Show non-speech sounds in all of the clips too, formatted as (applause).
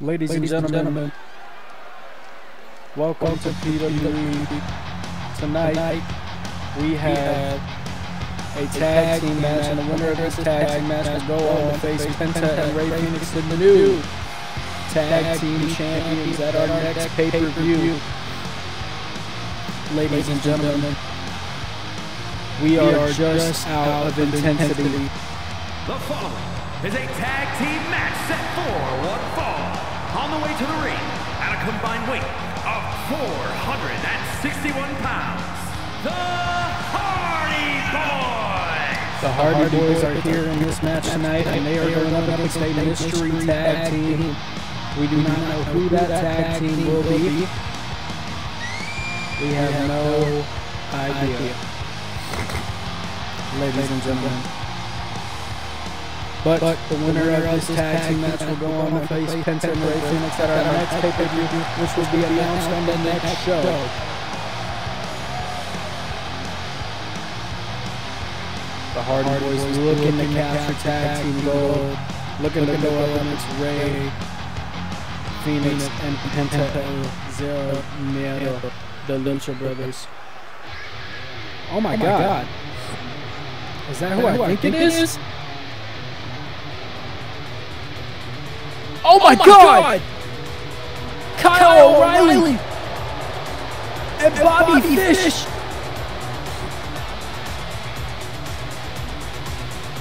Ladies, Ladies and and gentlemen, gentlemen, welcome, to PWE. Tonight, we have a tag team match, and the winner of this tag team match will go on to face Penta and Ray Phoenix in the new tag team champions at our next pay-per-view. Ladies and gentlemen, we are just out of intensity. The following is a tag team match set for one fall. On the way to the ring, at a combined weight of 461 pounds, the Hardy Boys! The Hardy Boys are here in this match tonight, and they are going up against a mystery tag team. We do not know who that tag team will be. We have no idea. Ladies and gentlemen. But, the winner of this tag team match will go on to face Penta and Ray Phoenix at our next pay-per-view, which will be announced on the next show. The Hardy Boys looking to capture tag team gold, looking to go up against Ray, Phoenix, and Penta Zero Miedo, the Lucha Brothers. Oh my, oh God. Is that who, I, think, it is? Oh, oh my, God! Kyle, O'Reilly, and Bobby, Fish.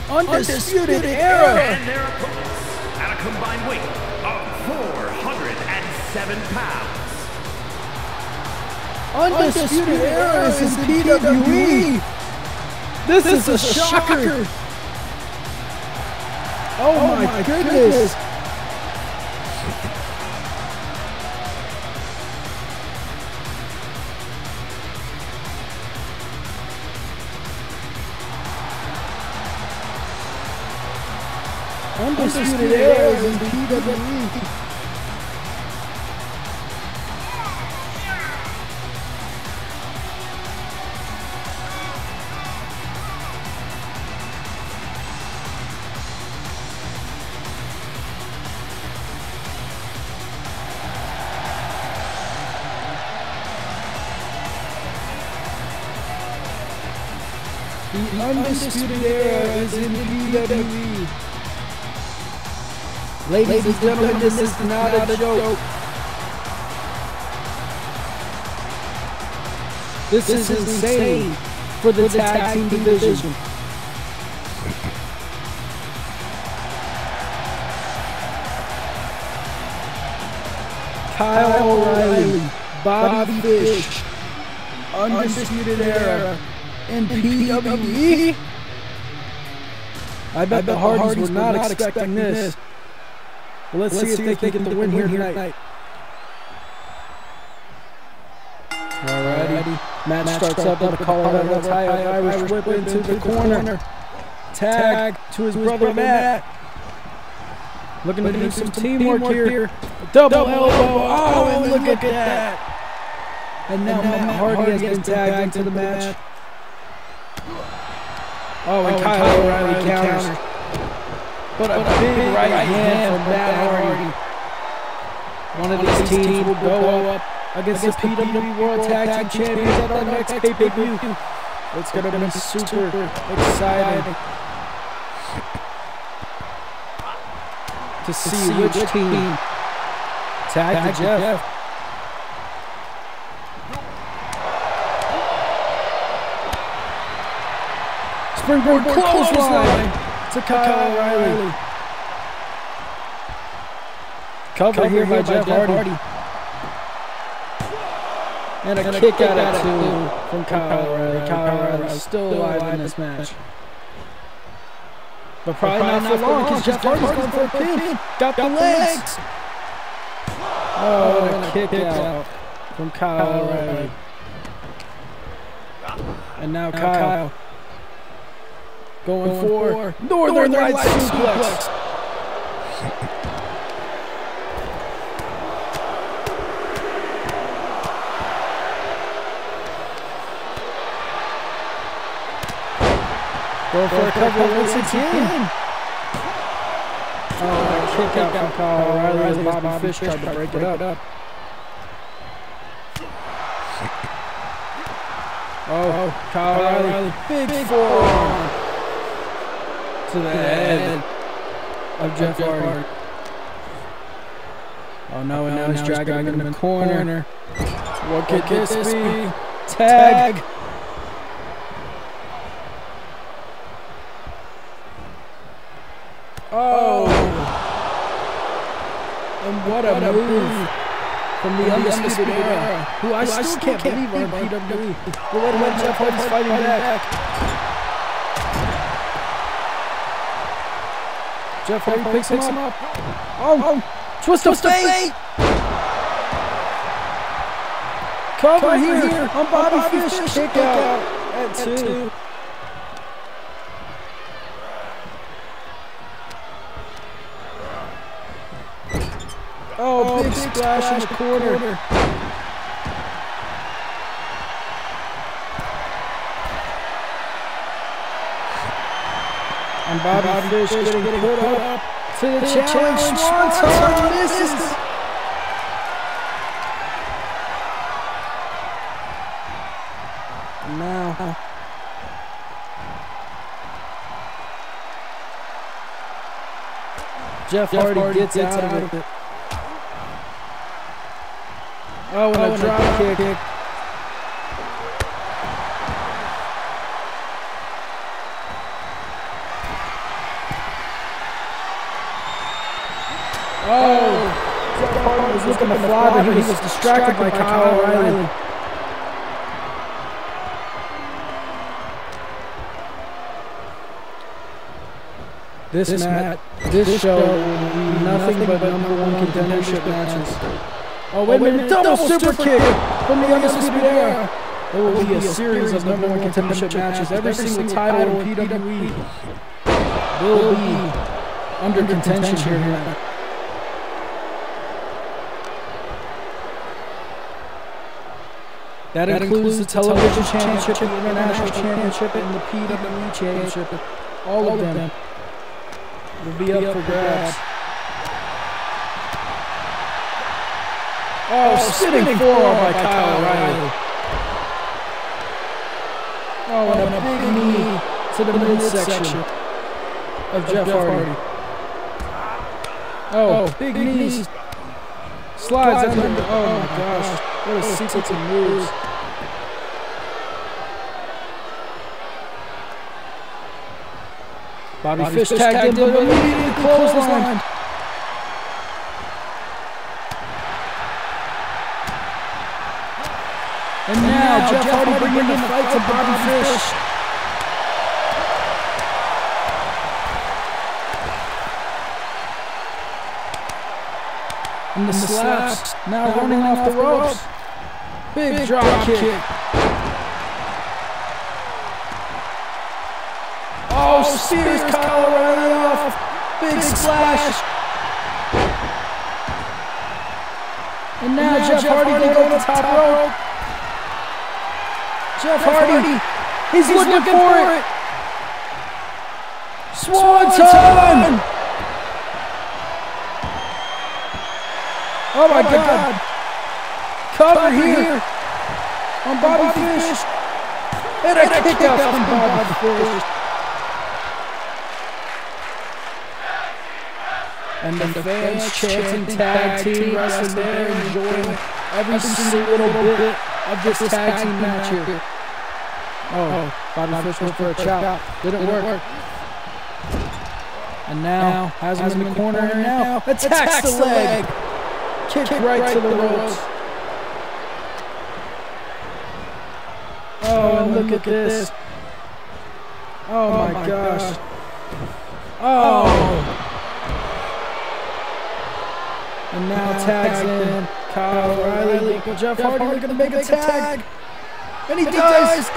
Undisputed, Era. And their opponents, at a combined weight of 407 pounds, Undisputed Era is in PWE. This, is, a shocker. Oh, oh, my, goodness. Undisputed Era in PWE. The Undisputed Era is in PWE. Ladies, and gentlemen, this is not a joke. This, is insane for the, tag, team division. Kyle O'Reilly, Bobby Fish, Undisputed Era, and PWE. I bet the Hardys were not expecting this. Well, let's, see, if they can get the win here tonight. Alrighty. Match starts up with a Colorado tie Irish whip into the corner. Tag to his brother Matt. Looking to do some teamwork here. Double elbow. Oh, oh, and look at that. And now Matt Hardy has been tagged into the match. Oh, and oh, Kyle O'Reilly counters. But a big right hand from Matt Hardy. One of these teams will go up against the PWE World Tag Team Champions at our next pay-per-view. It's going to be super exciting to see which team tag to Jeff. Springboard clothesline to Kyle O'Reilly. Cover, here by, Jeff Hardy. And a kick, out at two from Kyle O'Reilly. Kyle O'Reilly still alive in this match. But probably, not, for long because Jeff Hardy's going for a pin. Got the legs. Oh, oh, and a kick out from Kyle O'Reilly. And now Kyle going for Northern Light suplex. Going for a cover once again. Oh, oh, kick out from Kyle O'Reilly as Bobby Fish tried to break it up. Oh, oh Kyle O'Reilly, big forearm to the head of Jeff Hardy. Oh no, and now he's dragging him in the corner. What could this be? Tag. Oh. oh. And what a move from the Undisputed Era, who I still can't believe are in PWE. But when Jeff Hardy's fighting back. Jeff Hardy picks him up. Oh, oh, twist of fate. Cover here on Bobby Fish. Kick out at two. Oh, big splash in the corner. And Bobby, Fish, getting, put up to the, challenge. Swanton misses. Now. Jeff, Hardy, gets, out, of it. Oh, and a oh, drop kick. Oh, Jeff was looking to fly, but he was distracted by Kyle O'Reilly. This, this match, this show will be nothing but number one contendership matches. Oh, oh, wait a minute, double super kick from the Undisputed Era. There will be a series of number one contendership matches. Every single title in PWE will be under contention here tonight. That includes the television championship, the international championship, and the PWE championship. All of them will be up for grabs. Oh, oh sitting forearm by Kyle O'Reilly. Oh, and oh, a big knee to the midsection of Jeff Hardy. Oh, oh, big knees. Slides under. Oh my gosh. What a sequence of moves. Bobby, Bobby Fish, Fish tagged, in, but immediately clotheslined. And now, now Jeff, Jeff Hardy bringing the fight to Bobby, Fish. Fish. And the, and the slaps, slaps now, running, off the ropes. ropes. Big, Big drop, drop kick. kick. Oh, spears Kyle O'Reilly off. Big, Big splash. splash. And now, and now Jeff, Jeff Hardy, Hardy going to the top, rope. Jeff, Jeff Hardy. He's, He's looking, looking, for it. it. Swanton. Oh my, oh my God. God. Cover, Cover here. here on Bobby, Bobby Fish. Fish. And and a kick, kick out from Bobby Fish. Fish. And, and the, fans, chanting tag team wrestling there, enjoying every single little bit of this tag team match here. Oh, oh, Bobby, Bobby Fish went for a chop. Didn't, Didn't work. work. And now, has him in the corner, corner now. Attacks, the leg. Kick, right, to the ropes. Oh, oh, and look, at this. Oh, oh my gosh. gosh. Oh. oh. And now, now tags, in Kyle O'Reilly. Jeff, Jeff Hardy looking to make a tag. And he, and does. Does.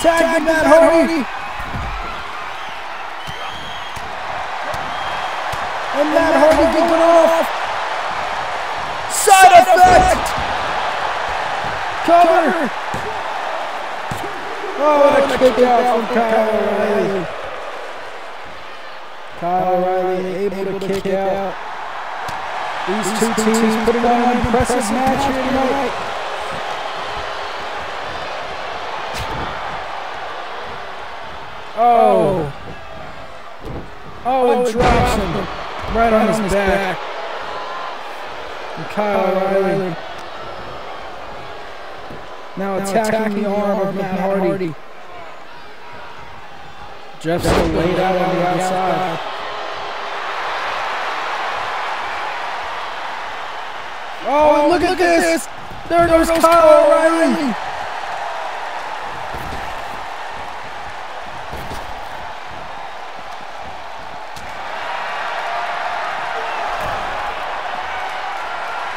Tag, tag Matt Hardy. Hardy. And Matt Hardy kicking off. Side, Side effect. effect. Cover. Oh, what a kick out from Kyle O'Reilly. Kyle O'Reilly able to kick out. These two teams putting on an impressive match here tonight. Oh. Oh, oh it drops him right on his back. And Kyle O'Reilly now attacking the arm of Matt Hardy. Jeff still laid out on the outside. Oh, oh, look, at this! There, goes, Kyle O'Reilly!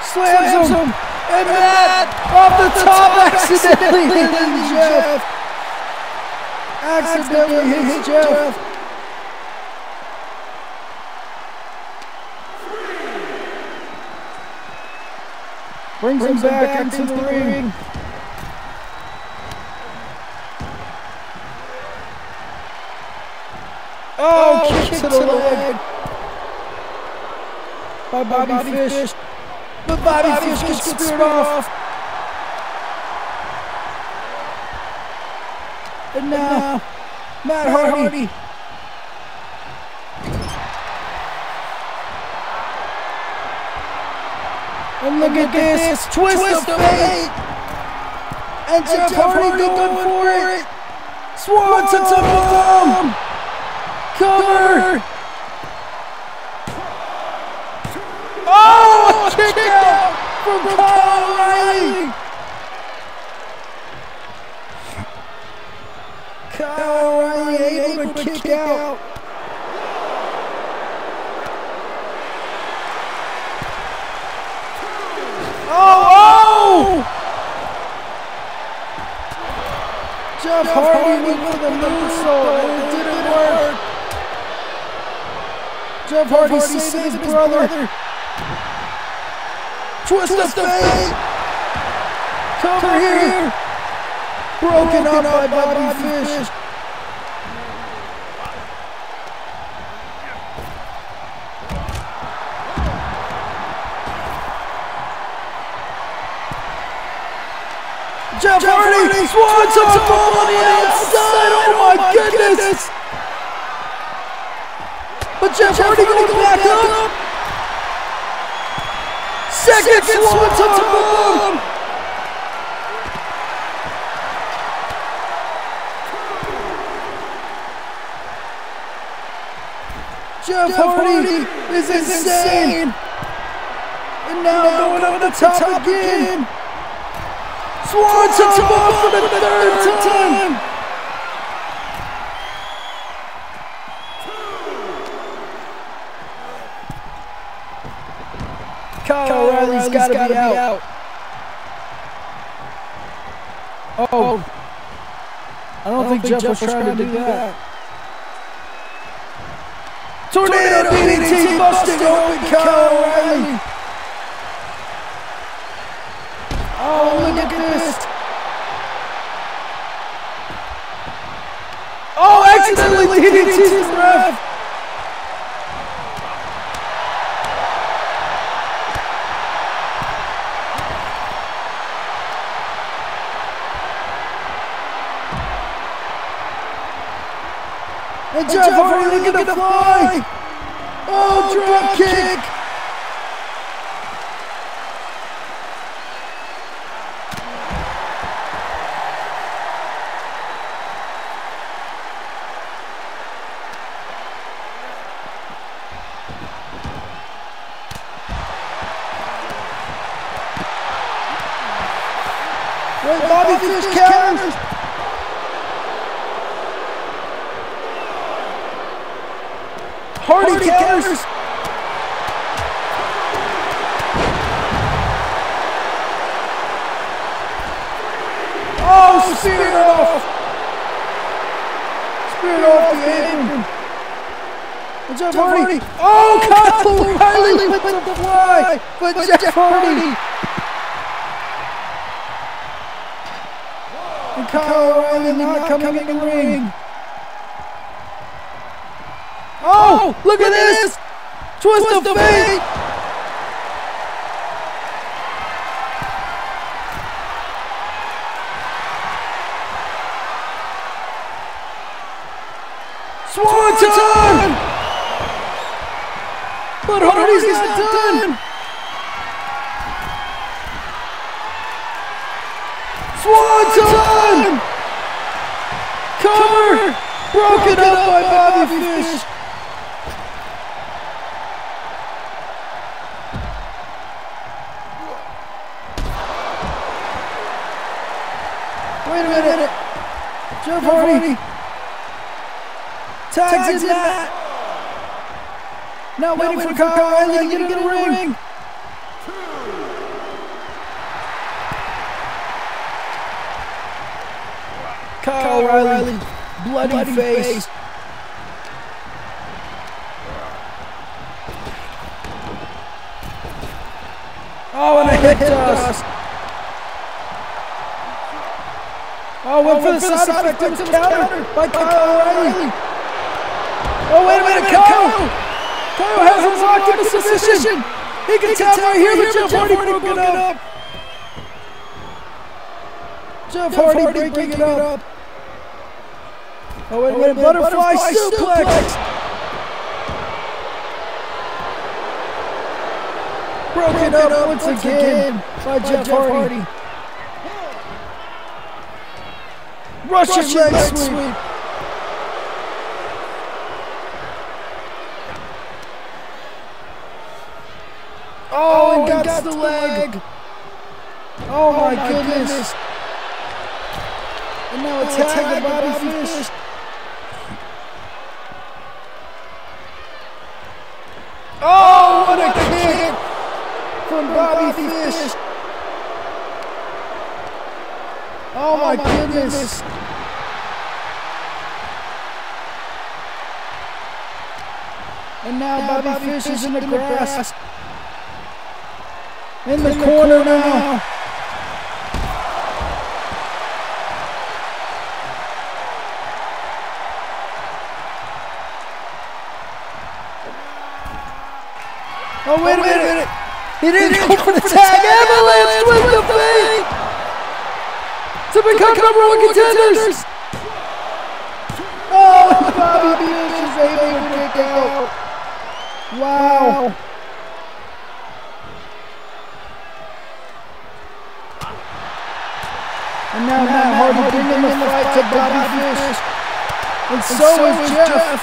Slams, him! And Matt off the top accidentally hitting Jeff! Accidentally hits Jeff! Brings, him back, into, into the ring. ring. Oh, oh kick, kick to the, to the leg. leg. By Bobby, Bobby Fish. Fish. But Bobby, Bobby Fish, Fish gets speared off. off. And now, Matt Hardy. Hardy Look, at, this. this. Twist, Twist of fate. And, and Jeff, Jeff Hardy, Hardy going, going for it. Swan to the bomb. Cover. Oh, oh, a kick, kick out from, from Kyle O'Reilly. Kyle O'Reilly able, able to kick, kick out. out. Oh, oh! Jeff, Jeff Hardy went for the moonsault and it didn't work. Jeff Hardy saved his brother. Twist, Twist of fate. Cover here. Broken, Broken up by Bobby, Bobby Fish. Fish. Jeff, Jeff Hardy, Hardy swats up the ball on the outside. Oh, oh my goodness. goodness. But Jeff, Jeff Hardy going back up. up. Second, Second the ball. Jeff, Jeff Hardy, Hardy is insane. insane. And now, now going, going up the top, top again. again. Swan sets him up for the third time. Kyle O'Reilly's got to be out. Oh. oh. I don't, I don't think, think Jeff, Jeff was trying to do that. Tornado, Tornado DDT busting open Kyle O'Reilly. Oh, look, at this. Oh, accidentally DDT's the ref. And Jeff, Hardy, look, at the fly. Oh, oh drop kick. Bobby, Bobby Fish, Fish counters. counters. Hardy, Hardy counters. counters. Oh, spear off. Spear off the Jeff Hardy. Hardy. Oh, oh Kyle O'Reilly with the fly. But, but Jeff Hardy. Hardy. Kyle O'Reilly not coming in the ring. Oh, oh, look, look at this! Twist, Twist of fate. fate. Tags in that! Now waiting, waiting for Kyle O'Reilly to get in the ring! Kyle O'Reilly, bloody, bloody face. face. Oh, and a oh, hit dust. Oh, went oh, for the side, side effect. It was countered by Kyle O'Reilly. Oh, wait a minute, oh, Kyle. Kyle has him locked in a submission. He can tap right here, but Jeff Hardy broke it up. Jeff Hardy breaking it up. Oh, wait a oh, minute, butterfly suplex. Broken up once again by Jeff Hardy. Russian, Russian leg, leg sweep. sweep. Oh, oh got, got the, leg. leg. Oh, oh my, my goodness. goodness. And now it's oh, tag by Bobby, Bobby Fish. Fish. Oh, what a kick from Bobby, Bobby Fish. Fish. Oh, oh, my, my goodness. goodness. And now, now Bobby, Bobby Fish, Fish is in the, grass. grass. In, the, in corner, the corner now. now. Oh, wait, oh, a, minute. minute. He didn't, he didn't go for the tag. Avalanche with the feet to become, to number one contenders. contenders. Oh, Bobby Fish is able to kick out. Wow. And Hardy bringing the fight to Bobby Fish. And so is Jeff.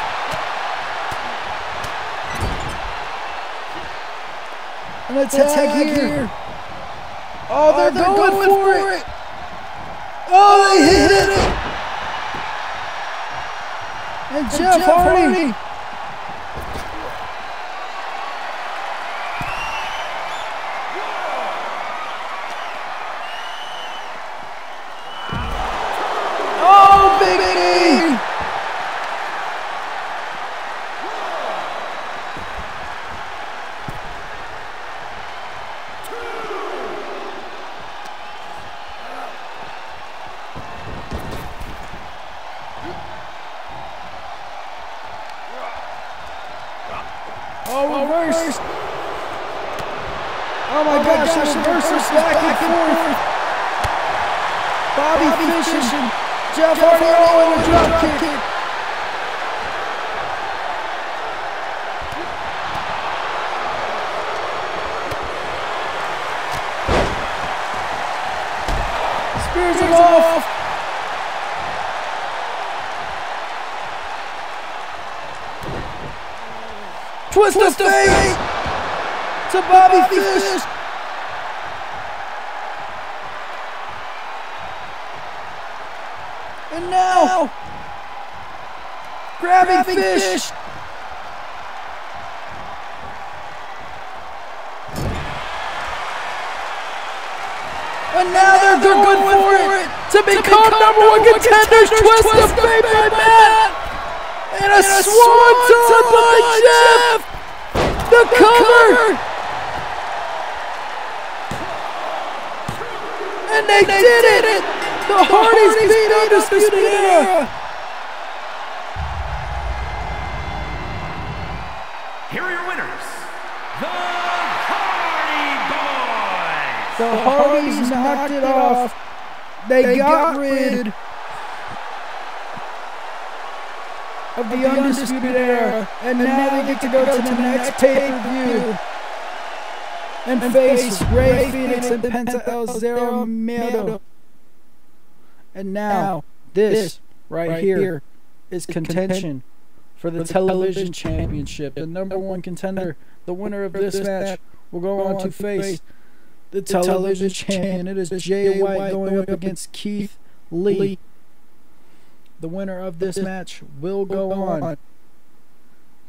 And a tag here. Oh, oh, they're, they're going, going for it. Oh, oh they hit it. And Jeff Hardy Twist, Bobby, Bobby Fish. Fish. And now, grabbing, grabbing fish. fish. And now they're, they're going, going for it, it to become, become number one contenders. Twist, of fate by Matt. And a, and a swanton by Jeff. Jeff the, the cover. cover. And they, they did, did it! The, Hardys, Hardys beat Undisputed Era! Here are your winners, the Hardy Boys! The, Hardys, knocked, knocked it off. They, they got, got rid of the, the Undisputed Era, and, and now they get to go to the next pay-per-view and face Ray Phoenix and Penta El Zero Miedo. And now, this right here is contention for the television championship. The number one contender, the winner of this match, will go on to face the television champion. It is Jay White going up against Keith Lee. The winner of this match will go on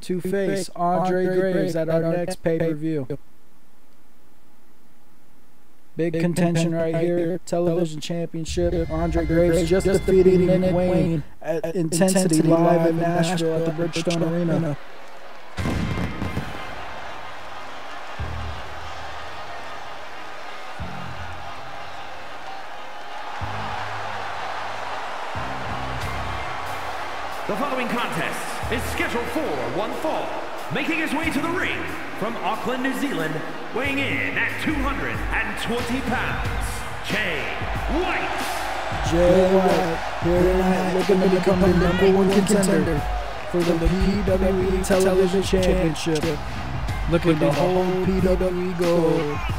to face Andre Graves at our next pay per view. Big contention right here. Television championship. Andre Graves just defeated Nick Wayne at Intensity Live in Nashville at the Bridgestone Arena. The following contest is scheduled for one fall, making his way to the ring from Auckland, New Zealand, weighing in at 220 pounds, Jay White. Jay White here tonight looking to become the number one contender for the PWE Television Championship. Looking to hold PWE gold.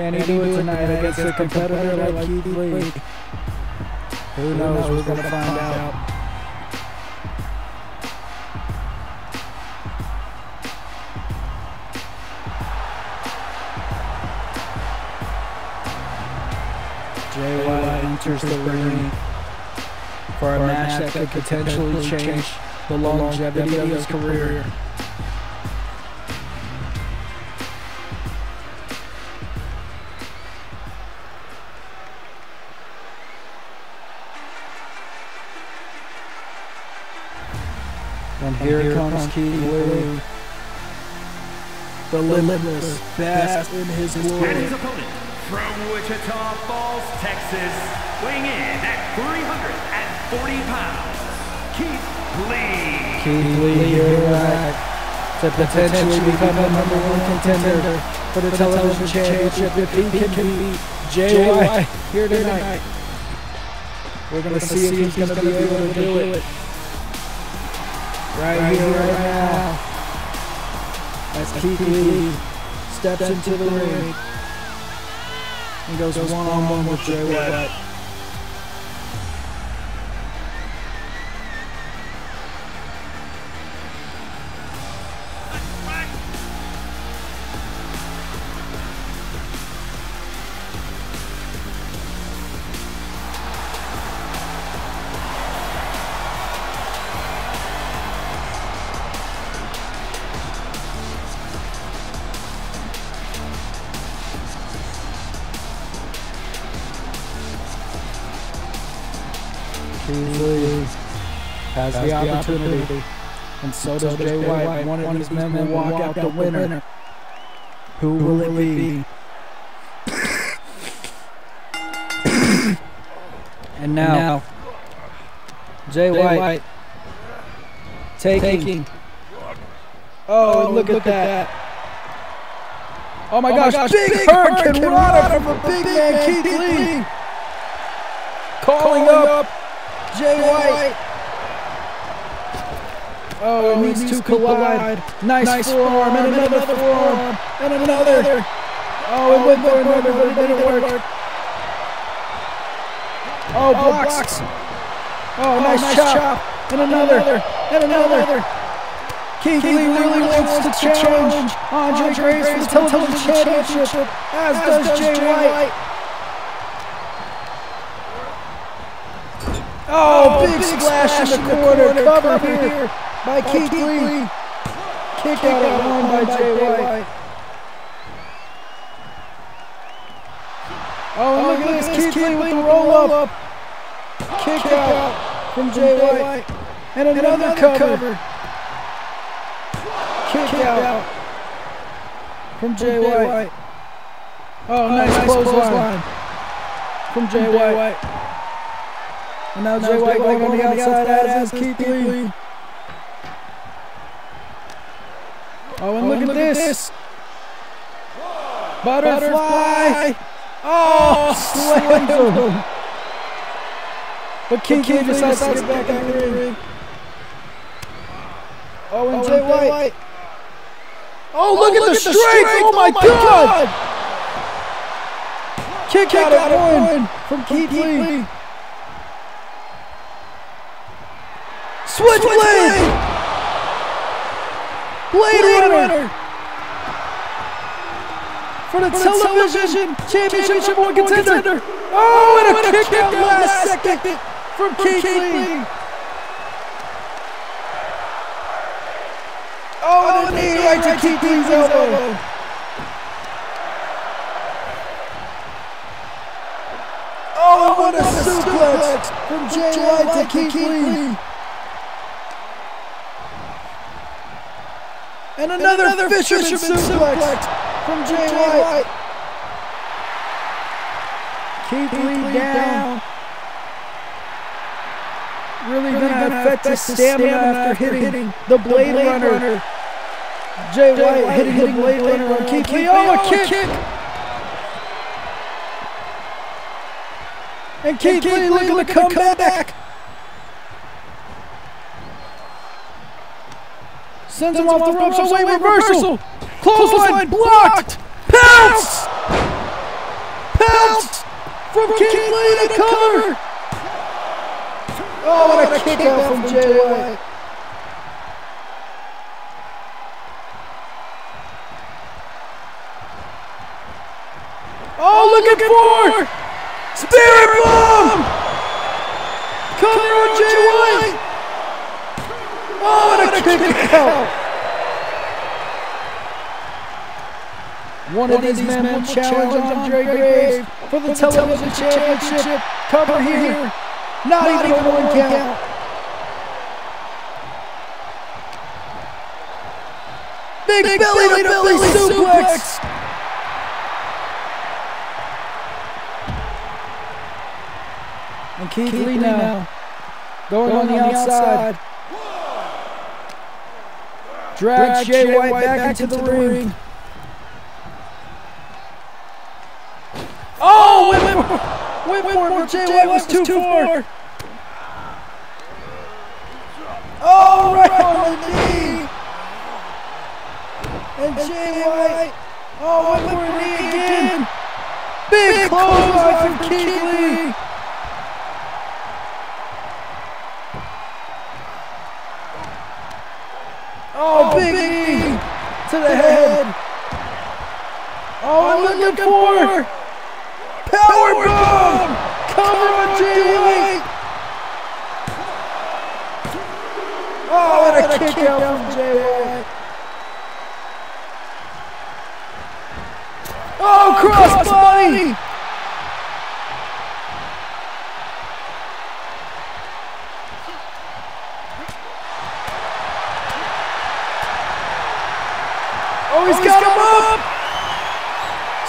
Can he do it tonight against a competitor like Keith Lee? Who knows? We're going to find out. Jay White enters the ring for a match that could potentially change the longevity of his career. And here, comes Keith Lee, the limitless, fast in his And his opponent from Wichita Falls, Texas, weighing in at 340 pounds, Keith Lee. Keith Lee here tonight to potentially become the number one contender for the television championship if he can beat Jay White here tonight. We're going to see if he's going to be able to do it right here, right now. As Keith Lee. Steps into the ring. and goes one-on-one with Jay White. Has the opportunity, and so does Jay White. One of these men will walk out the winner. Who will it be? and now, Jay White taking. Oh, oh and look, at that. Oh, oh my gosh, big, hurricanrana from a big man, Keith Lee. Calling up Jay White. Oh, oh and these two collide. Nice, forearm, and another forearm, and another. Oh, oh, it went for another, but it didn't work. Oh, oh, blocks. Oh, nice chop. And another, and another. Keith Lee really wants to challenge Andre Graves for the television championship, as does Jay White. Oh, big splash in the corner, cover here by Keith Lee. Kick out at one by Jay White. Oh, oh and look at this, Keith Lee with the roll up. Kick out from Jay White. And another cover. Kick out from Jay White. Oh, oh, nice clothesline from Jay White. And now Jay White going on the outside as is Keith Lee. Oh, and look, oh, at this. Butterfly. Oh, oh slams him. But Keith Lee decides to get back in the ring. Oh, oh and Jay White. Oh, look, at, the strength! Oh, my God! Kick, out at one from Keith Lee. Switchblade! Blade Runner! For the television championship number one contender. Oh, and a kick out last second from Keith Lee. Oh, oh, and a knee right to Keith Lee's elbow. Oh, what a oh, suplex from Jay White to Keith Lee. And another, another fisherman, fisherman suplex, suplex from Jay, Jay White. White. Keith, Keith Lee down. down. Really, really going to affect his stamina after hitting, hitting the Blade, the blade runner. runner. Jay, Jay White, White hitting, hitting the Blade, blade runner on Keith Lee. Oh, a kick. kick. And Keith, and Keith Lee looking to come back. back. Sends him off the ropes. Away reversal. Clothesline blocked. Pounce. Pounce from Keith Lee to cover. Oh, what a kick out from White. Oh, look at four! Spirit bomb! Cover on Oh, what a kick out! One, One of these men, men will challenge Andre Graves for the, for the television, television championship. championship. Cover, Cover here. here. Not, Not even, even one count. count. Big, Big belly, belly to belly, belly suplex. suplex. And Keith, Keith Lee now, going, going on, the, on the outside. outside. Drag Jay, White, White back, into, into the, ring. ring. Oh, Whitmore! Whitmore, Whitmore Jay, White was 2 4. Oh, right on the knee. And Jay White. Oh, Whitmore knee again. Big, Big clothesline from Keith Lee. Oh, oh, big knee to the head. Oh, oh I'm looking for power bomb. Cover on Jay White. Oh, and a kick out from Jay White. Oh, cross Oh, he's, oh, he's got him up. up.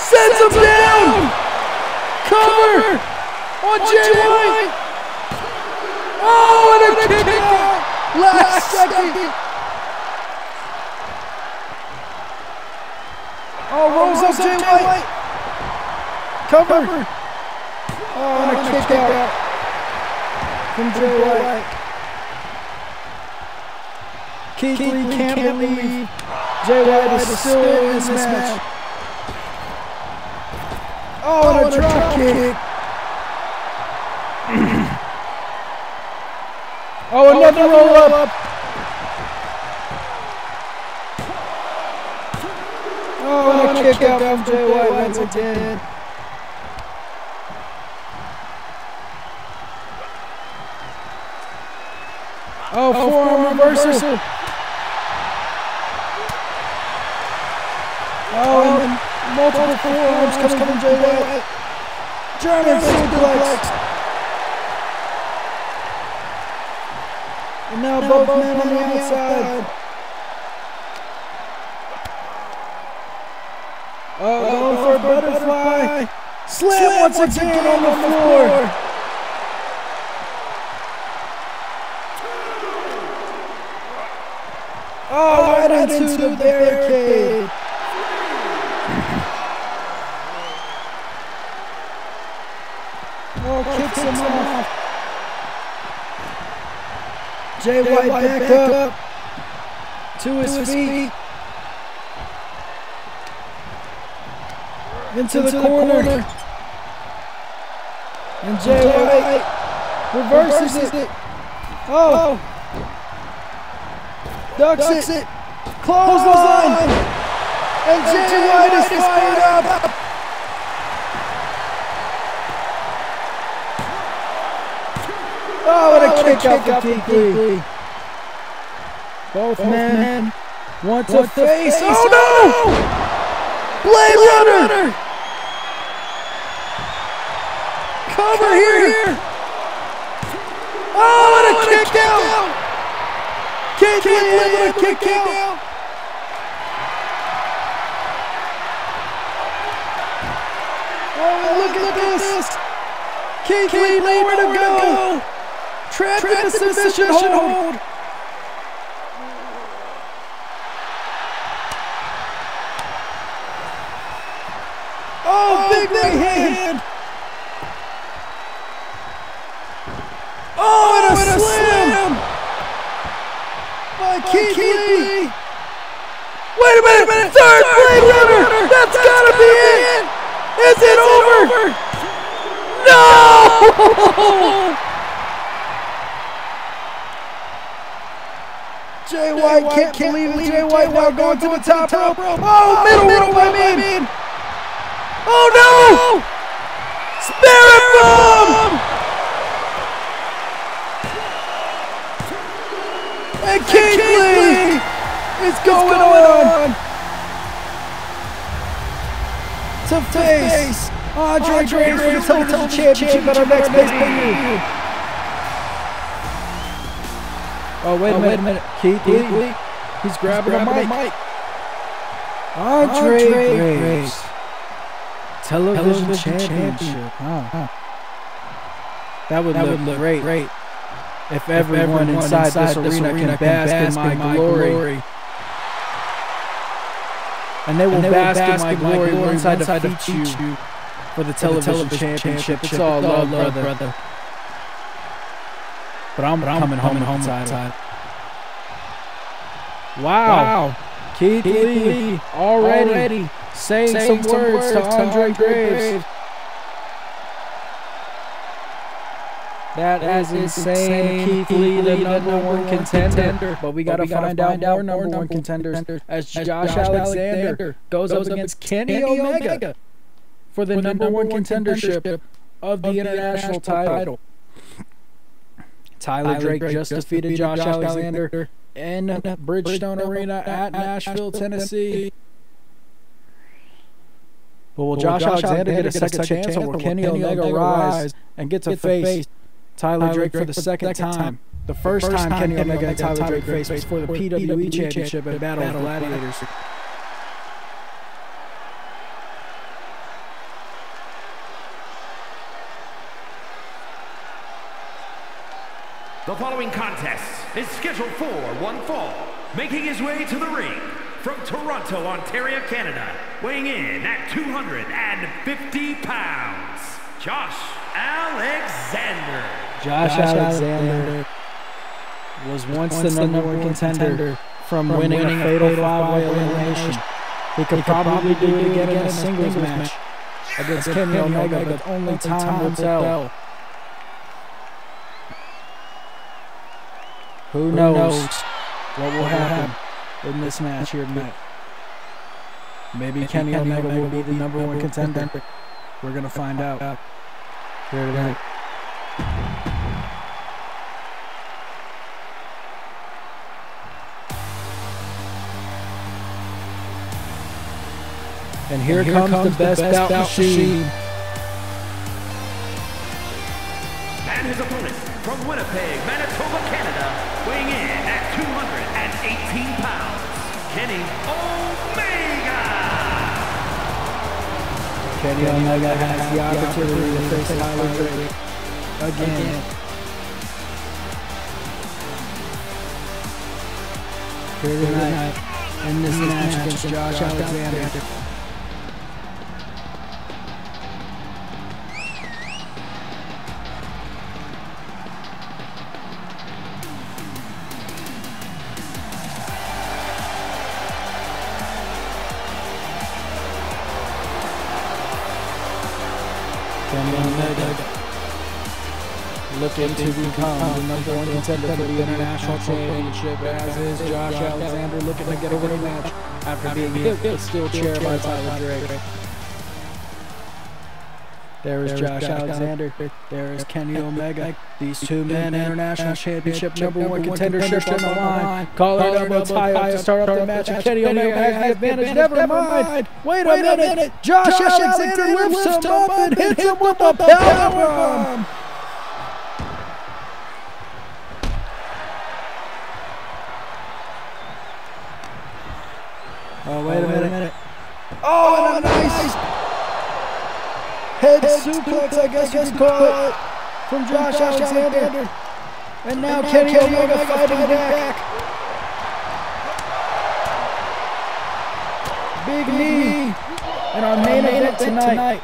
Sends, Sends him, him down. down. Cover. on Jay White. Oh, oh, and a, and a kick, kick out. Last, Last second. second. Oh, rolls, up Jay White. White. Cover. Cover. Oh, oh and, and a kick, kick out. out from Jay White. Keith, Keith Lee can't, can't believe Jay White is still in this match. Oh, and oh, a drop kick. (clears throat) oh, another roll up. Oh, and oh, oh, a kick out from Jay White once again. Oh, forearm reversal. multiple forearms coming, coming Jay White. German suplex. And now, now both, both men on the outside. Oh, uh, going for a butterfly. butterfly. Slam, Slam once, again, again on the floor. On the floor. Oh, right, right into, into the barricade. barricade. Him. Jay White back up to his feet. Into the corner. And Jay White reverses it. Oh. oh. Ducks it. Clothesline. And Jay White is fired up. Oh, what a kick out for Keith Lee. Both men want to face. Oh no! Blade Runner! Cover here! Oh, what a kick out! Keith Lee able to kick out! Oh, look at this! Keith Lee nowhere to go! Trapped in the submission hold! Oh, oh big right hand! Oh, and a oh, slam! By Keith Lee! Wait a minute! minute. Third Blade Runner! That's gotta be it. it! Is it over? No! (laughs) Jay White can't believe it. Jay White now going to the top rope. Oh, oh, middle rope, I mean. Oh no! Spirit bomb! And Lee is going on to face Andre Graves for the television championship at our next pay-per-view. Oh, oh, wait a minute. Wait a minute. Keith Lee. Lee. He's grabbing, He's grabbing a mic. Andre, Andre Graves. Graves. Television, Television Championship. Championship. Huh. That would, that look, would look great. great. If everyone, if everyone inside, inside this, arena, arena can bask, bask in my, my glory. glory. And they will, and they bask, will bask in my glory, glory once I defeat you, you for the television, television championship. championship. It's all love, brother. brother. But I'm, but I'm coming home, home title. Wow. wow. Keith, Keith Lee, already, already saying, saying, some, words, words to Andre, Graves. Graves. That, that is insane. Keith, Lee, the number, one contender. contender. But we got to find, find out more number, number one contenders, contenders as Josh, Josh Alexander, Alexander goes, up against Kenny Omega, Omega for the, number, number one contendership of the, of international, international title. title. Tyler, Tyler Drake, Drake, just, just defeated, defeated Josh, Josh Alexander, Alexander in Bridgestone, Bridgestone Arena at Nashville, Tennessee. But will Josh, Josh Alexander get a second, second chance, or will Kenny Omega rise and get to face Tyler Drake for the second time? The first time Kenny Omega and Tyler Drake faced was for the PWE Championship at Battle of the Gladiators. Following contest is scheduled for one fall, making his way to the ring from Toronto, Ontario, Canada, weighing in at 250 pounds, Josh Alexander. Josh, Josh Alexander, was once, once the number one contender from, from winning, winning, a fatal five-way elimination. He could, he probably, probably do it again in a singles match against Kenny Omega, but only time will tell. Who, Who knows, knows, what will happen, happen in this match here tonight? Maybe, Maybe Kenny, Kenny Omega, Omega will be the number one contender. We're going to find out here tonight. And here, and here comes, comes, the best, the best bout, bout machine. machine. And his opponent from Winnipeg, Manitoba, Kenny Omega has the opportunity to face Tyler Drake again. Here tonight. in this match against Josh Alexander. Looking to become the number one contender for the international championship, as is Josh Alexander looking to get a winning match after being hit with steel chair by Tyler Drake. There is Josh Alexander. There is Kenny Omega. These two men, international championship number one contendership on the line. Collar elbow tie. up to start up the match, and Kenny Omega has the advantage. Never mind. Wait a minute. Josh Alexander lifts him up and hits him with a power bomb. Oh, wait a minute. Oh, and a nice head suplex, I guess you could call it, from Josh Alexander. And now Kenny Omega fighting back. Big knee in our main event tonight.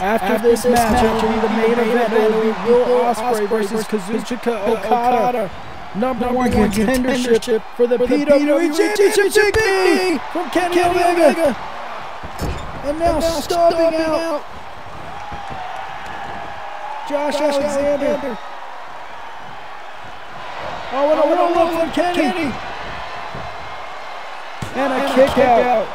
After this match, it will be the main event. It will be Will Ospreay versus Kazuchika Okada. Number one contendership for the PWE Championship Big from Kenny Omega. And now stomping out Josh Alexander. Oh, and a roll up from Kenny. And a kick out.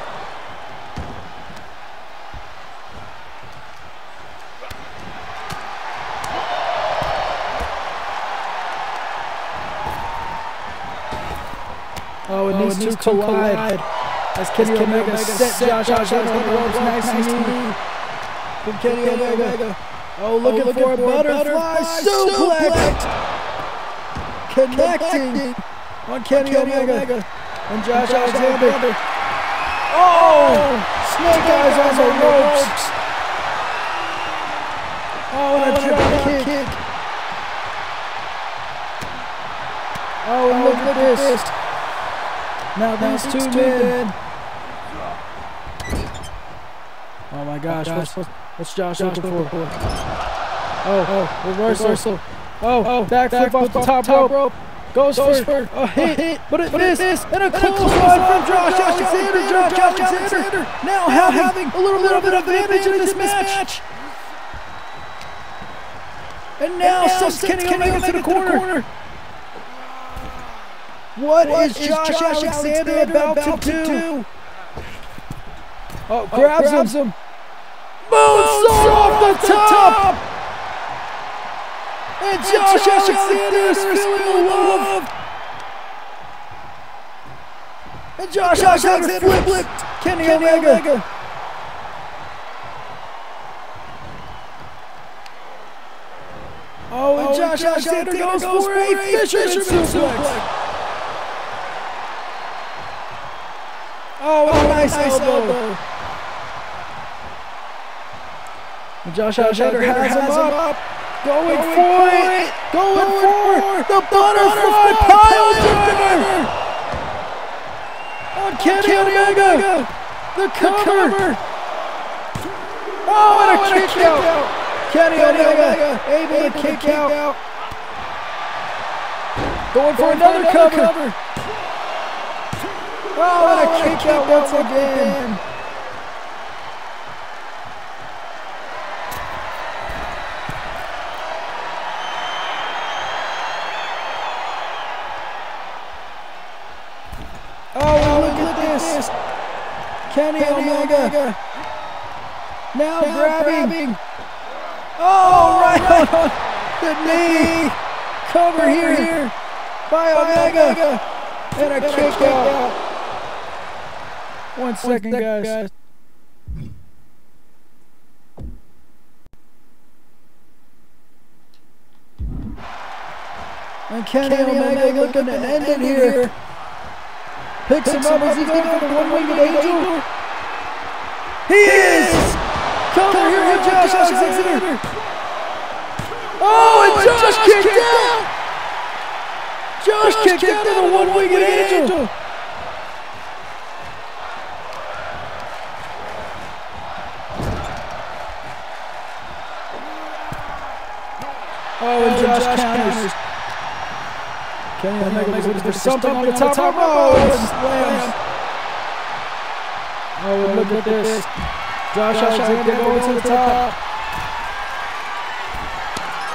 Oh, and these two collide. As Kenny Omega sets Josh Alexander on the ropes. Nice knee from Kenny Omega. Oh, oh, looking for a butterfly suplex. Connecting on Kenny Omega and Josh Alexander. Oh, oh snake eyes on the ropes. Oh, and a oh, drop kick. Oh, and look at this. Now these two men. Oh my gosh, what's, what's Josh looking for? Oh, oh, oh reversal. Oh, oh, backflip off the top rope. Goes for a hit, but it missed, and a close one from Josh Alexander. Josh Alexander now having a little, little bit of advantage in this match. And now sends Kenny Omega to the corner. what is Josh Alexander about to do? Oh, grabs oh, him. Moonsault off the top! And Josh Alexander is feeling the love! And Josh Alexander flipped Kenny Omega! Oh, and Josh Alexander goes for a fisherman suplex! Oh, oh a nice elbow! And Josh Alexander has him up. Going, for it. Going for it. the butterfly pile driver. On Kenny Omega. The cover. Oh, and a kick out. Kenny Omega able to kick out. Going for another cover. Oh, and a kick out once again. Oh, Kenny, Omega. Now, grabbing. Oh, oh, right on the knee. Cover here by Omega. And a kick out. One second, guys. And Kenny, Omega looking to end it here. Picks, Picks him up as he's getting for the one-winged angel. He is! Come here with Josh Alexander. Oh, and Josh kicked out! Josh kicked out of the one-winged angel. Oh, and Josh counted. Kenny Omega was looking for something on the top rope. Oh, and slams. Oh, look at this. Josh Alexander going to the top.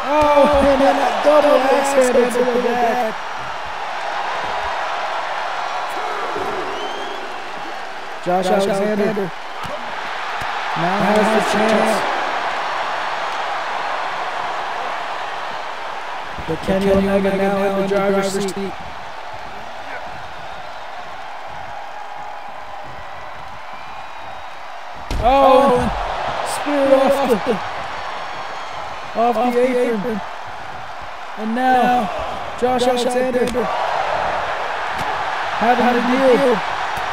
Oh, oh, and then a double axe handle to the back. Josh, Alexander now has the chance. But Kenny, Kenny Omega, Omega now, now in the driver's, driver's seat. seat. Oh, oh spear off the, off, off the apron. apron. And now, now Josh, Josh Alexander, Alexander having, deal, deal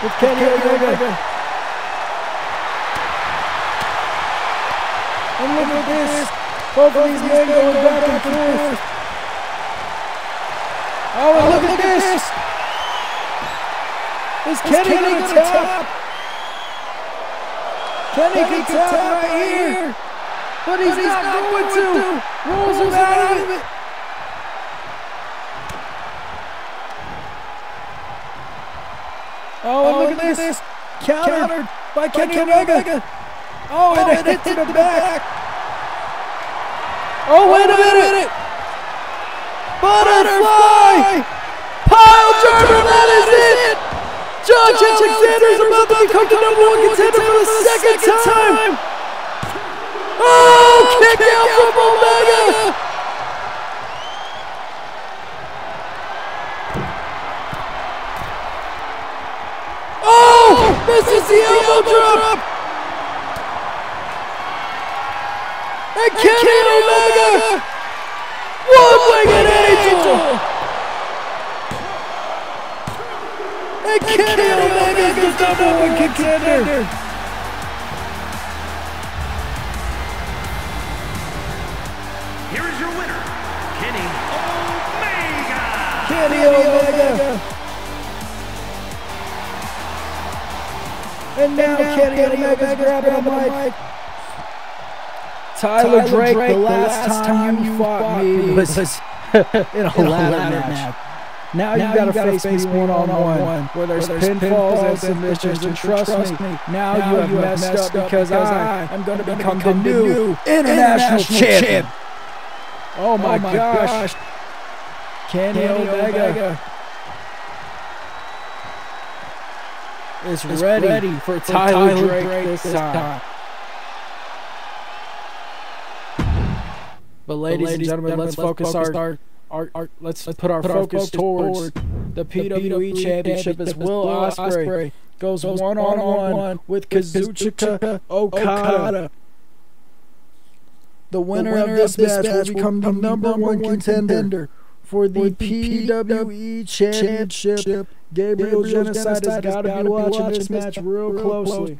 with Kenny, Kenny Omega. Omega. And look at this. Both of these men going back and forth. Oh, and look, look at this. Is Kenny, Kenny going to tap? Kenny, Kenny can tap, tap right here. But he's, but he's not, not going, going to. to. Rolls him out of it. Oh, and oh, look, look at this. Countered, Countered by Kenny, Kenny Omega. Omega. Oh, and oh, it hit to the back. back. Oh, wait, oh, a minute. minute. Butterfly! Pile driver, that is it! Alexander is about to become the number one contender for the second time! Oh, kick out from Omega! Oh, oh misses the elbow drop! And Kenny Omega! Number one contender! Here is your winner, Kenny Omega! Kenny Omega! And now, and now Kenny, Kenny Omega's grabbing a mic. Tyler, Tyler Drake, Drake, the last, last time, you fought me was, was in a ladder, ladder match. match. Now, now you gotta, face, face me one on one, where there's, where there's pinfalls and submissions, and trust, me, now, now you have you messed, messed up because I am gonna become, become the new international, champion. champ. Oh my, oh my gosh. gosh. Kenny, Kenny Omega, Omega is, is ready, ready for Tyler, Tyler Drake, Drake this time. time. But ladies, ladies and gentlemen, gentlemen let's, let's focus, focus our, our, our, let's, let's put our put focus, focus towards the PWE, PWE championship as Will Ospreay goes one on one with Kazuchika Okada. The winner, the winner of this, of this match, match will become the number one contender for the, PWE championship. Gabriel, Gabriel Genocide has got to be watching this match real closely.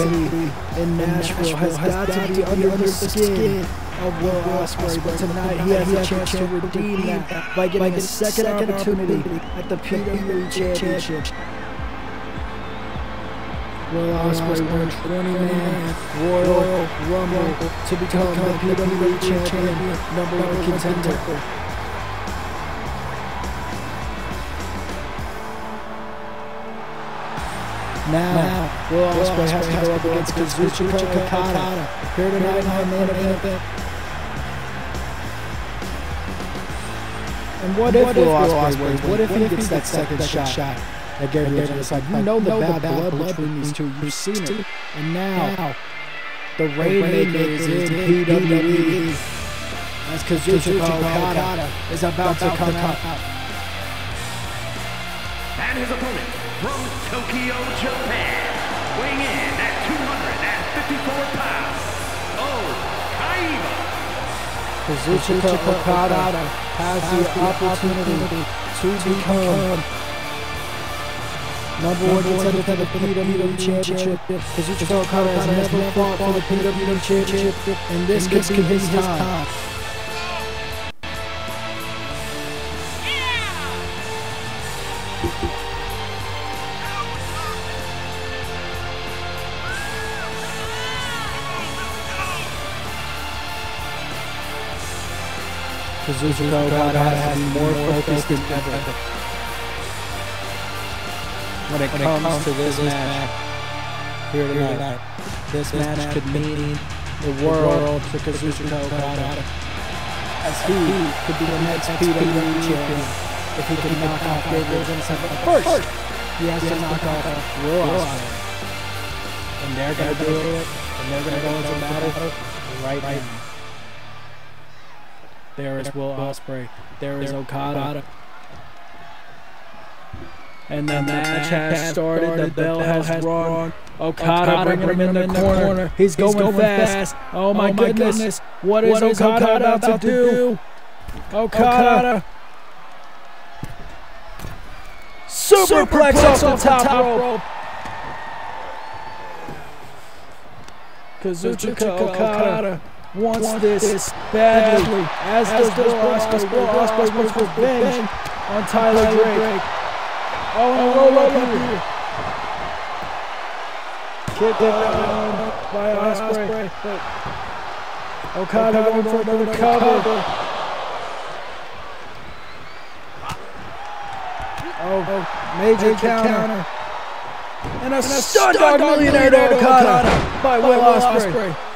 Intensity in Nashville has got to be under the skin of Will Ospreay, but tonight he has a chance to redeem that by getting a second opportunity at the PWE Championship. Will Ospreay won 20-man Royal Rumble to become the PWE champion, number one contender. Now, Will Ospreay has to go up against Kazuchika Okada here tonight in our main event. And what if Will Ospreay wins? What if he gets that second shot? that Gary Ridge was like, you know the bad blood between these two. You've seen it. And now, the Rainmaker is in PWE. That's Kazuchika Okada is about to come out. And his opponent from Tokyo, Japan, weighing in at 254 pounds, oh, Okaiba. Kazuchika Okada. Has the opportunity to become number one contender for the PWE Championship. Kazuchika Okada has never fought for the PWE Championship, and this could be his time. Kazuchika Okada has been more focused than ever. When it comes to this match here tonight, this match could mean the world to Kazuchika Okada. As he could be the next PWE champion if he can knock off Vincent. But first, he has to knock off Ospreay. And they're going to do it, and they're going to go into battle right now. There is Will Ospreay. There is Okada. And the match has started. The bell has rung. Okada bringing him in the corner. He's going fast. Oh my oh goodness. What is Okada about to do? Okada. Superplex off the top rope. Kazuchika Okada wants this badly, as does Will Ospreay. Will Ospreay wants revenge on Tyler Drake. Oh, and a roll up here. Kick down by Ospreay. but Okada going for another cover. Oh, oh major counter. And a stun dog millionaire to Okada by Will Ospreay.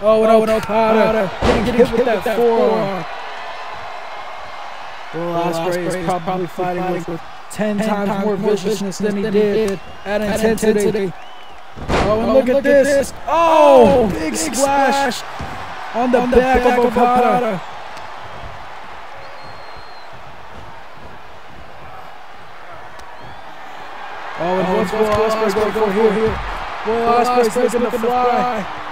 Oh, and Okada oh, getting hit with that forearm. Will Ospreay is probably fighting with 10 times more viciousness than he did at intensity. Oh, and oh, look at this. Oh, oh, big splash on the back of Okada. Oh, and what's Will Ospreay going for here? Will Ospreay's looking to fly.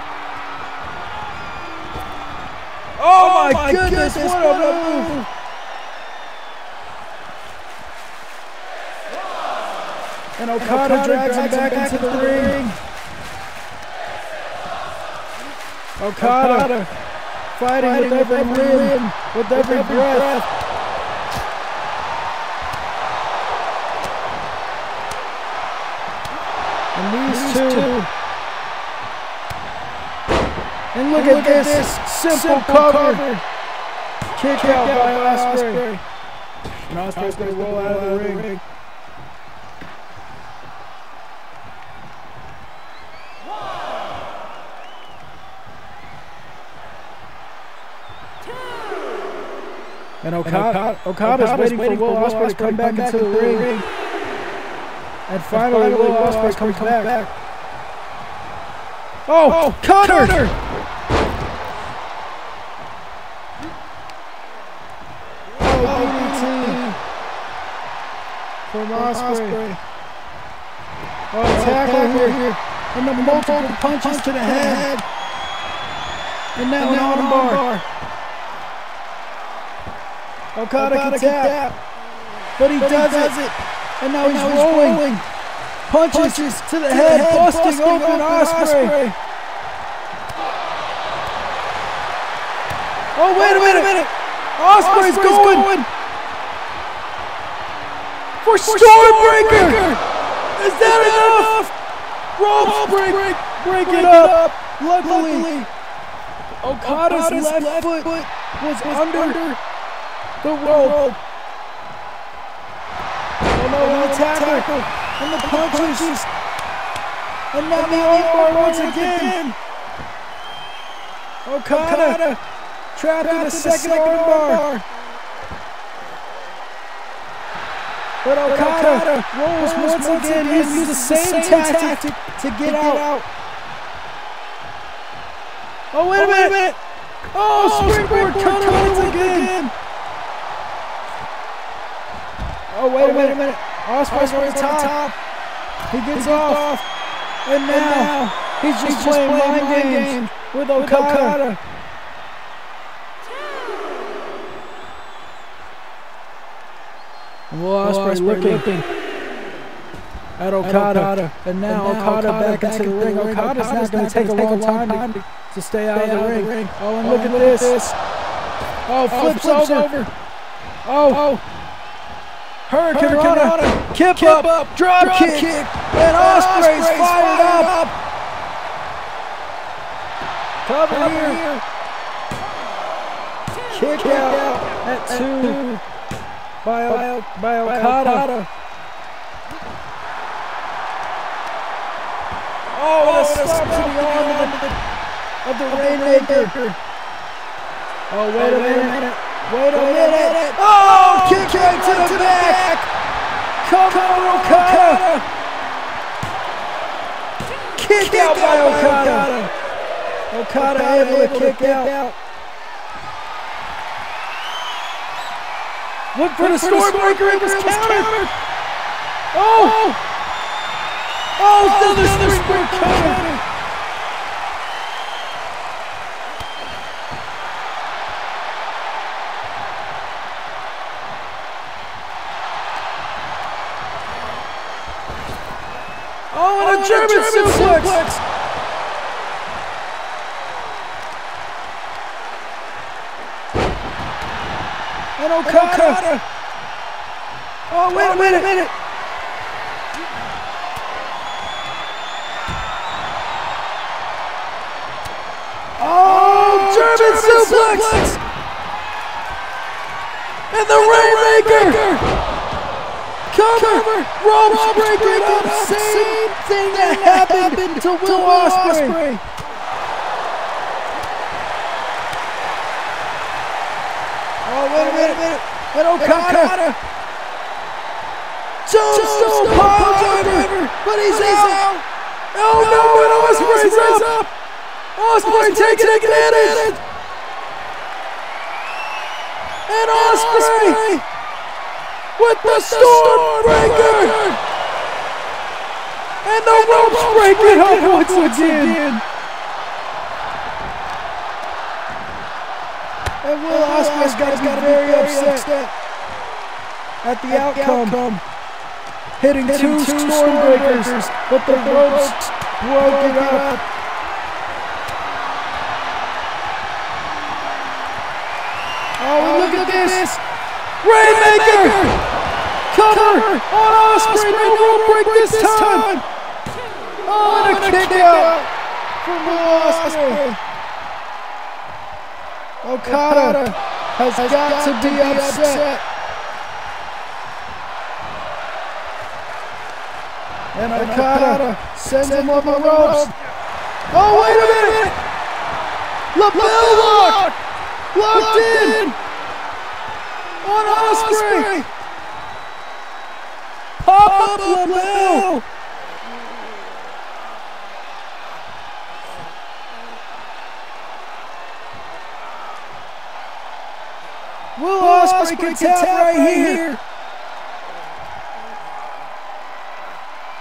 Oh, oh my goodness, what a move! And Okada drags him back into the ring. Okada fighting with every limb, with every breath. And And look, at, this, simple, cover. Kick, out, by Ospreay. And Ospreay's going to roll out of the ring. And Okada, Okada's, waiting, waiting for Will Ospreay to come back into the ring. And finally, Will Ospreay comes back. Oh, oh Cutter! Cutter! From Ospreay. Oh, oh tackle here. And the multiple punches to the head. And now an armbar. Okada, Okada can tap, but he, but does, he does it. it. And now, and he's, now he's rolling. rolling. Punches, Punches to the, to head, head, busting, busting open, open Ospreay. Ospreay. Oh, oh, wait a minute. minute. Ospreay's, Ospreay's going. going. For, For Stormbreaker. Stormbreaker. Is that Is enough? enough? Ropes break, break, break, break it up. up. Luckily, Luckily Okada's, Okada's left, left foot was, was under, under the rope. Oh no, and the tackle. And the punches. And now the armbar once again. Okada trapped in the second armbar. But Okada rolls once again, uses the same tactic to get out. Oh, wait a oh, minute! Oh, oh springboard cutter once again! Oh, wait a oh, minute, a minute. Ospreay's on the top. He gets off. And now, he's just playing mind games with Okada. And Will Ospreay looking. at Okada. And now Okada back into the ring. Okada's not going to take a long time to- to stay out of the ring. Oh, and look at this. Oh, oh, flips over. Oh. oh. Hurricanrana, kip, up, drop, kick, and Ospreay's fired up. Cover here. Kick out. At two by, O- by Okada. Oh, and a oh, slap to the arm of the, of the Rainmaker. Oh, wait a minute. Wait a minute. Oh, oh kick right to the back. Come on, Okada. Kick out by Okada. Okada able to kick out. Look for the Stormbreaker. It was countered. Oh. Oh, another Stormbreaker counter. Oh, oh, and a German, suplex. And Okada. Oh, oh, wait a minute. minute. Oh, oh German, suplex. And the Rainmaker. Cover. Rope breaker. The same thing that happened to Will Ospreay. Oh, wait a minute, minute. And Okada. Tombstone pile driver, but he's out. Oh no, and Ospreay's up. Ospreay taking advantage. And Ospreay with the Stormbreaker. And the ropes break it up once again. And Will oh, Ospreay's got to be very upset at the outcome. Hitting two Stormbreakers, but the ropes broke it up. Oh, oh look at this! Rainmaker! Cover on Ospreay, no rope break this time! Oh, and a oh, kick out from Will Ospreay. Okada has got to be upset. And Okada sends him on the ropes. Oh, oh wait a minute! LeBell lock! Locked in! On Ospreay! Pop up LeBell! Will Ospreay oh, can tap right here.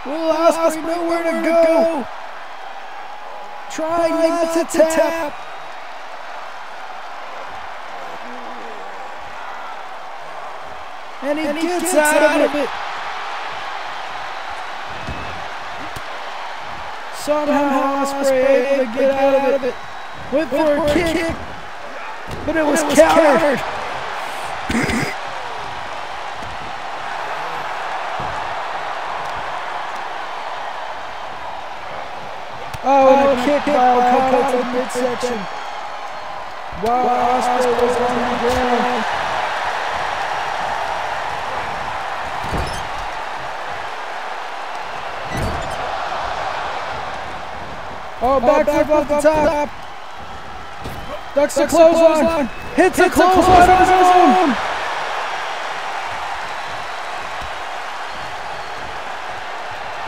Will Ospreay nowhere to go. Trying not to tap. And he, gets, out, of it. Somehow Ospreay able to get out of it. Went for a kick, but it was countered. Oh, and a kick by Okada to the midsection. While Ospreay was on the ground. Oh, oh backflip off the top. Ducks the clothesline. Hits a clothesline of his own.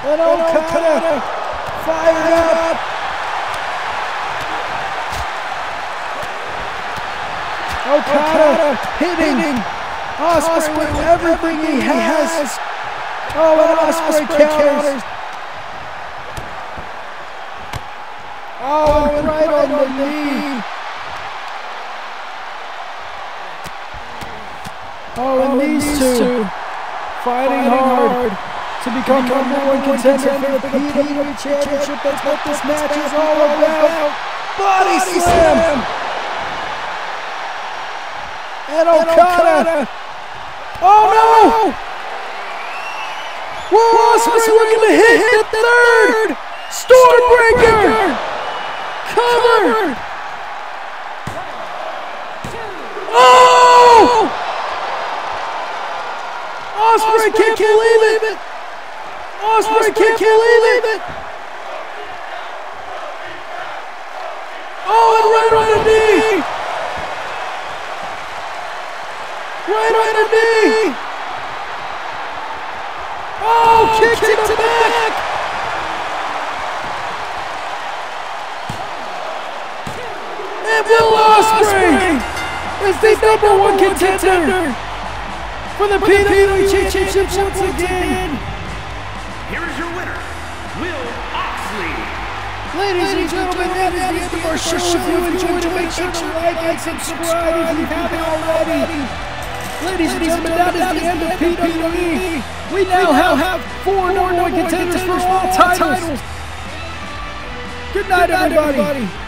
And Okada fired up. Okada hitting Ospreay with everything he has. Oh, and Ospreay oh, counters. Oh, oh and right on the knee. Oh, and these two fighting hard to become number one contender for the PWE Championship. That's what this match is all about. Body slam. And Okada. Oh no! Oh! Whoa, Ospreay looking to hit hit the third! Stormbreaker! Covered! Oh! oh! Ospreay can't believe it! Ospreay can't believe it! Oh, and right on the oh, knee! Right on the knee! Oh, oh kick to the back! And Will Ospreay is the number one contender for the PWE Championship once again. Here is your winner, Will Oxley. Ladies and gentlemen, that is the end of our show. If you enjoyed it, make sure to like and subscribe if you haven't already. Ladies and gentlemen, that is the end of PWE. We now have four number one contenders for small titles. Good night, everybody.